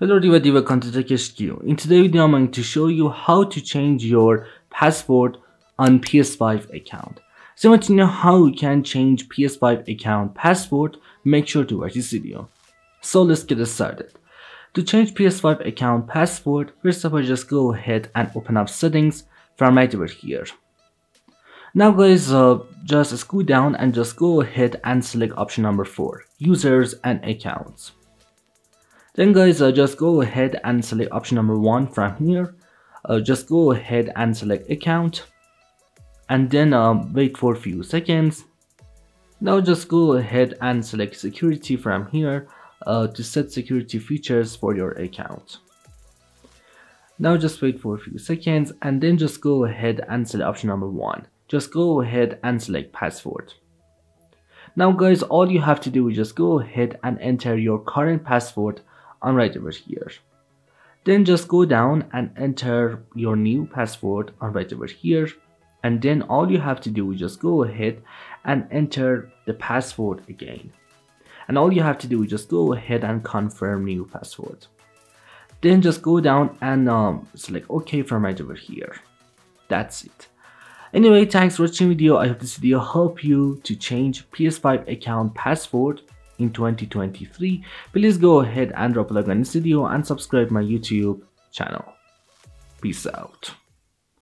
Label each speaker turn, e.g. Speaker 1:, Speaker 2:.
Speaker 1: Hello Diva Diva Content HQ. In today's video I'm going to show you how to change your password on PS5 account. So want to know how you can change PS5 account password, make sure to watch this video. So let's get started. To change PS5 account password, first of all just go ahead and open up settings from right over here. Now guys, uh, just scroll down and just go ahead and select option number 4, users and accounts. Then guys, uh, just go ahead and select option number 1 from here. Uh, just go ahead and select account and then um, wait for a few seconds. Now just go ahead and select security from here uh, to set security features for your account. Now just wait for a few seconds and then just go ahead and select option number 1. Just go ahead and select password. Now guys all you have to do is just go ahead and enter your current password on right over here. Then just go down and enter your new password on right over here and then all you have to do is just go ahead and enter the password again. And all you have to do is just go ahead and confirm new password. Then just go down and um, select ok from right over here that's it. Anyway thanks for watching video. I hope this video help you to change ps5 account password in 2023 please go ahead and drop a like on this video and subscribe my youtube channel. Peace out